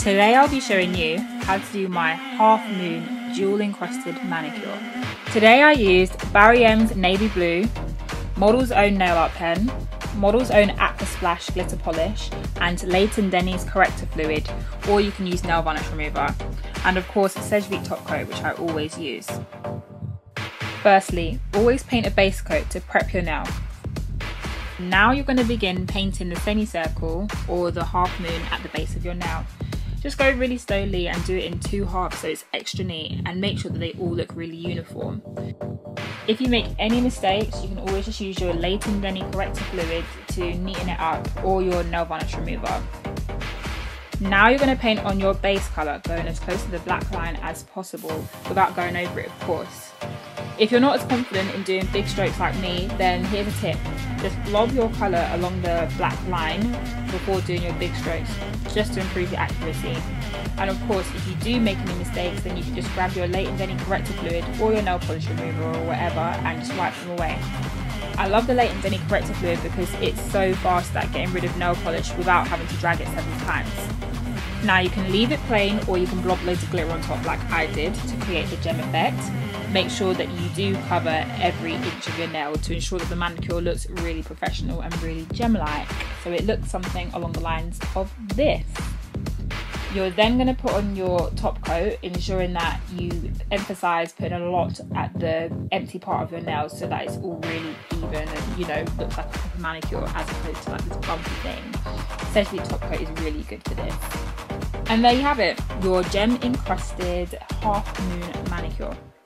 Today I'll be showing you how to do my half moon jewel encrusted manicure. Today I used Barry M's navy blue, Model's Own nail art pen, Model's Own Aqua Splash glitter polish and Leighton Denny's corrector fluid or you can use nail varnish remover and of course Seche Vite top coat which I always use. Firstly, always paint a base coat to prep your nail. Now you're going to begin painting the semicircle or the half moon at the base of your nail. Just go really slowly and do it in two halves so it's extra neat and make sure that they all look really uniform. If you make any mistakes, you can always just use your Leighton Denny corrector fluid to neaten it up or your nail varnish remover. Now you're going to paint on your base colour, going as close to the black line as possible without going over it of course. If you're not as confident in doing big strokes like me, then here's a tip. Just blob your colour along the black line before doing your big strokes, just to improve your accuracy. And of course, if you do make any mistakes, then you can just grab your Leighton Denny corrector fluid or your nail polish remover or whatever and just wipe them away. I love the Leighton Denny corrector fluid because it's so fast at getting rid of nail polish without having to drag it several times. Now you can leave it plain or you can blob loads of glitter on top like I did to create the gem effect make sure that you do cover every inch of your nail to ensure that the manicure looks really professional and really gem-like. So it looks something along the lines of this. You're then going to put on your top coat, ensuring that you emphasize putting a lot at the empty part of your nails so that it's all really even and you know looks like a manicure as opposed to like this bumpy thing. Essentially, top coat is really good for this. And there you have it, your gem encrusted half moon manicure.